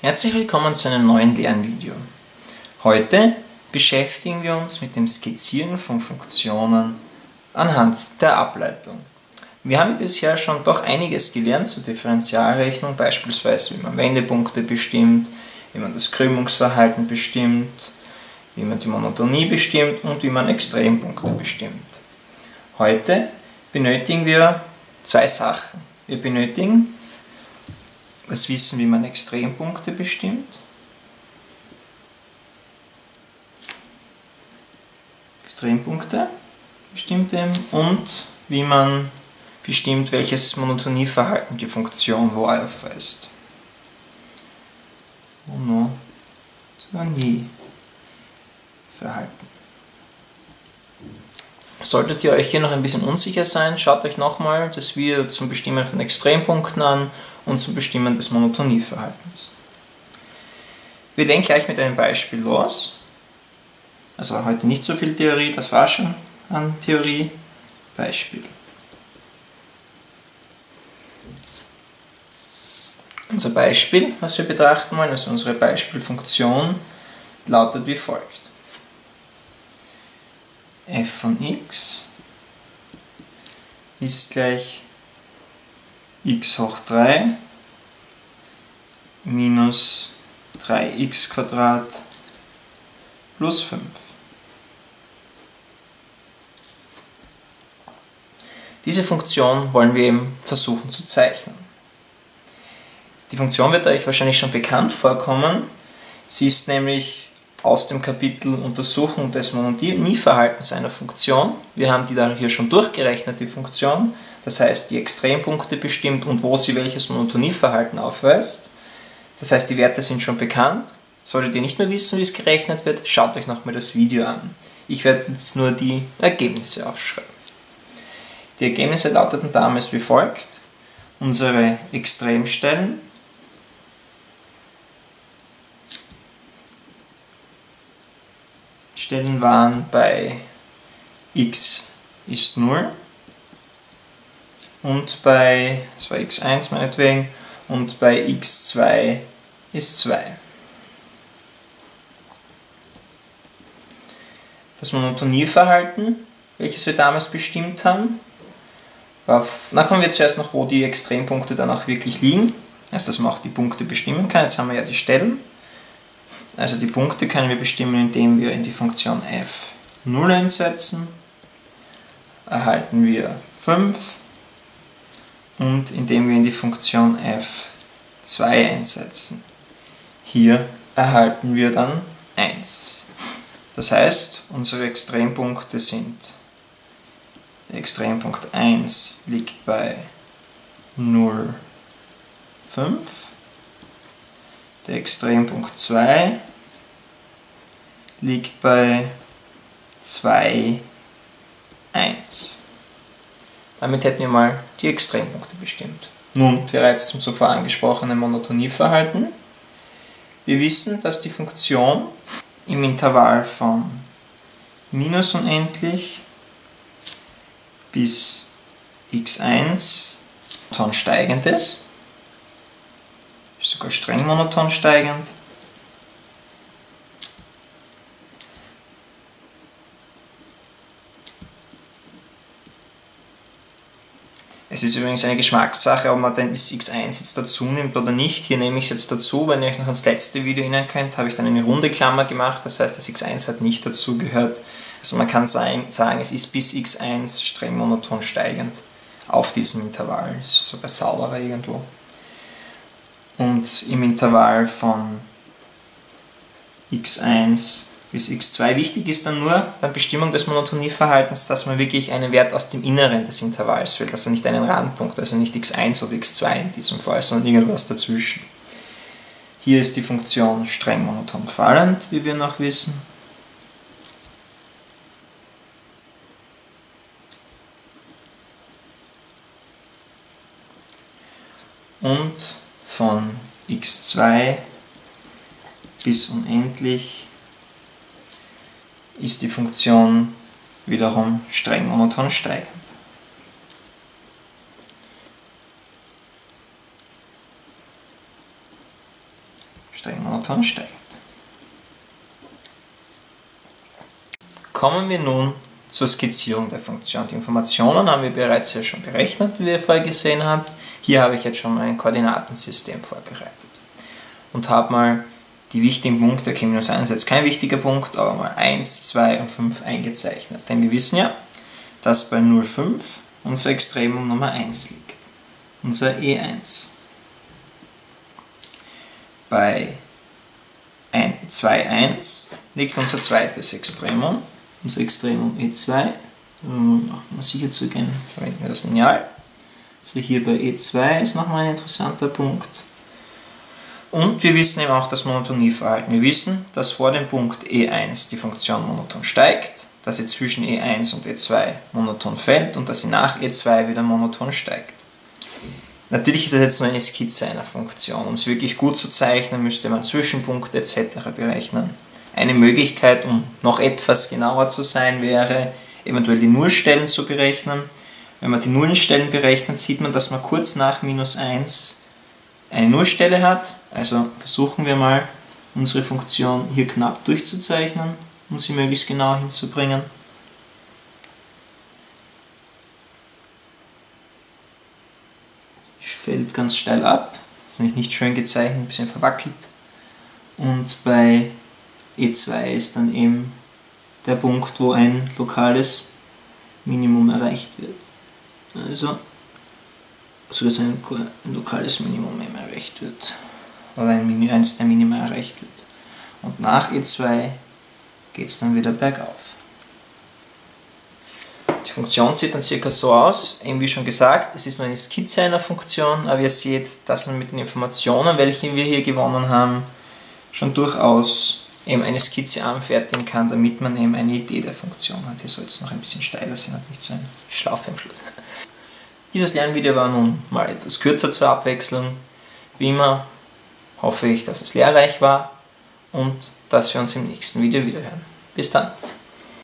Herzlich willkommen zu einem neuen Lernvideo. Heute beschäftigen wir uns mit dem Skizzieren von Funktionen anhand der Ableitung. Wir haben bisher schon doch einiges gelernt zur Differentialrechnung, beispielsweise wie man Wendepunkte bestimmt, wie man das Krümmungsverhalten bestimmt, wie man die Monotonie bestimmt und wie man Extrempunkte bestimmt. Heute benötigen wir zwei Sachen. Wir benötigen das Wissen, wie man Extrempunkte bestimmt. Extrempunkte bestimmt eben und wie man bestimmt, welches Monotonieverhalten die Funktion wo aufweist. Monotonieverhalten. Solltet ihr euch hier noch ein bisschen unsicher sein, schaut euch nochmal das Video zum Bestimmen von Extrempunkten an und zum Bestimmen des Monotonieverhaltens. Wir legen gleich mit einem Beispiel los. Also heute nicht so viel Theorie, das war schon an Theorie. Beispiel. Unser Beispiel, was wir betrachten wollen, also unsere Beispielfunktion, lautet wie folgt f von x ist gleich x hoch 3 minus 3x Quadrat plus 5. Diese Funktion wollen wir eben versuchen zu zeichnen. Die Funktion wird euch wahrscheinlich schon bekannt vorkommen. Sie ist nämlich aus dem Kapitel Untersuchung des Monotonieverhaltens einer Funktion. Wir haben die da hier schon durchgerechnet, die Funktion. Das heißt, die Extrempunkte bestimmt und wo sie welches Monotonieverhalten aufweist. Das heißt, die Werte sind schon bekannt. Solltet ihr nicht mehr wissen, wie es gerechnet wird, schaut euch nochmal das Video an. Ich werde jetzt nur die Ergebnisse aufschreiben. Die Ergebnisse lauteten damals wie folgt. Unsere Extremstellen Stellen waren bei x ist 0 und bei, das war x1 meinetwegen, und bei x2 ist 2. Das Monotonieverhalten, welches wir damals bestimmt haben, war, na kommen wir zuerst noch, wo die Extrempunkte dann auch wirklich liegen, also dass man auch die Punkte bestimmen kann, jetzt haben wir ja die Stellen. Also die Punkte können wir bestimmen, indem wir in die Funktion f 0 einsetzen, erhalten wir 5 und indem wir in die Funktion f 2 einsetzen. Hier erhalten wir dann 1. Das heißt, unsere Extrempunkte sind, der Extrempunkt 1 liegt bei 0, 5, der Extrempunkt 2 liegt bei 2, 1. Damit hätten wir mal die Extrempunkte bestimmt. Nun bereits zum zuvor angesprochenen Monotonieverhalten. Wir wissen, dass die Funktion im Intervall von minus unendlich bis x1 ton steigend ist, sogar streng monoton steigend, Es ist übrigens eine Geschmackssache, ob man den X1 jetzt dazu nimmt oder nicht. Hier nehme ich es jetzt dazu. Wenn ihr euch noch ans letzte Video erinnern könnt, habe ich dann eine runde Klammer gemacht. Das heißt, das X1 hat nicht dazu gehört. Also man kann sagen, es ist bis X1 streng monoton steigend auf diesem Intervall. Das ist sogar sauberer irgendwo. Und im Intervall von X1 bis x2. Wichtig ist dann nur bei Bestimmung des Monotonieverhaltens, dass man wirklich einen Wert aus dem Inneren des Intervalls wählt, also nicht einen Randpunkt, also nicht x1 oder x2 in diesem Fall, sondern irgendwas dazwischen. Hier ist die Funktion streng monoton fallend, wie wir noch wissen. Und von x2 bis unendlich ist die Funktion wiederum streng monoton steigend. streng monoton steigt. Kommen wir nun zur Skizzierung der Funktion. Die Informationen haben wir bereits ja schon berechnet, wie ihr vorher gesehen habt. Hier habe ich jetzt schon mal ein Koordinatensystem vorbereitet und habe mal die wichtigen Punkte, okay, minus 1 ist jetzt kein wichtiger Punkt, aber mal 1, 2 und 5 eingezeichnet. Denn wir wissen ja, dass bei 0,5 unser Extremum Nummer 1 liegt, unser E1. Bei 2,1 liegt unser zweites Extremum, unser Extremum E2. Um mal sicher zu gehen, verwenden wir das Lineal. Also hier bei E2 ist nochmal ein interessanter Punkt. Und wir wissen eben auch das Monotonieverhalten. Wir wissen, dass vor dem Punkt E1 die Funktion monoton steigt, dass sie zwischen E1 und E2 monoton fällt und dass sie nach E2 wieder monoton steigt. Natürlich ist es jetzt nur eine Skizze einer Funktion. Um es wirklich gut zu zeichnen, müsste man Zwischenpunkte etc. berechnen. Eine Möglichkeit, um noch etwas genauer zu sein, wäre, eventuell die Nullstellen zu berechnen. Wenn man die Nullenstellen berechnet, sieht man, dass man kurz nach minus 1 eine Nullstelle hat. Also versuchen wir mal, unsere Funktion hier knapp durchzuzeichnen, um sie möglichst genau hinzubringen. Fällt ganz steil ab, das ist nämlich nicht schön gezeichnet, ein bisschen verwackelt. Und bei E2 ist dann eben der Punkt, wo ein lokales Minimum erreicht wird. Also so dass ein, ein lokales Minimum eben erreicht wird. Oder ein Mini, eins der Minima erreicht wird. Und nach E2 geht es dann wieder bergauf. Die Funktion sieht dann circa so aus, eben wie schon gesagt, es ist nur eine Skizze einer Funktion, aber ihr seht, dass man mit den Informationen, welche wir hier gewonnen haben, schon durchaus eben eine Skizze anfertigen kann, damit man eben eine Idee der Funktion hat. Hier soll es noch ein bisschen steiler sein und nicht so ein Schlaufe am Schluss. Dieses Lernvideo war nun mal etwas kürzer zur Abwechslung. Wie immer hoffe ich, dass es lehrreich war und dass wir uns im nächsten Video wiederhören. Bis dann!